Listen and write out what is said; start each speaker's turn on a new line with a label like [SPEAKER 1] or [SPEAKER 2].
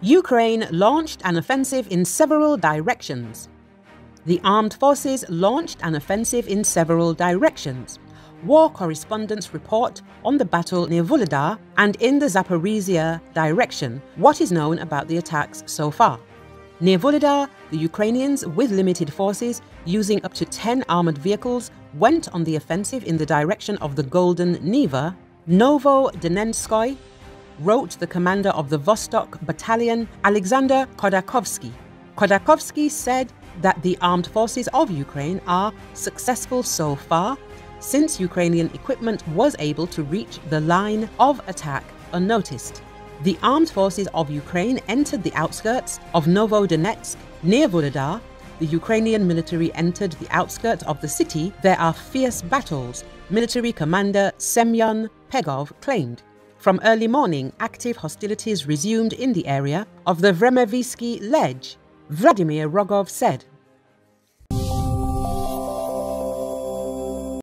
[SPEAKER 1] Ukraine launched an offensive in several directions. The armed forces launched an offensive in several directions. War correspondents report on the battle near Vuhledar and in the Zaporizhia direction what is known about the attacks so far. Near Vuhledar, the Ukrainians with limited forces, using up to 10 armoured vehicles, went on the offensive in the direction of the Golden Neva. Novo Donetskoy wrote the commander of the Vostok Battalion, Alexander Khodakovsky. Khodakovsky said that the armed forces of Ukraine are successful so far since Ukrainian equipment was able to reach the line of attack unnoticed. The armed forces of Ukraine entered the outskirts of Novodonetsk near Vuhledar. The Ukrainian military entered the outskirts of the city. There are fierce battles, military commander Semyon Pegov claimed. From early morning, active hostilities resumed in the area of the Vremenevsky Ledge, Vladimir Rogov said.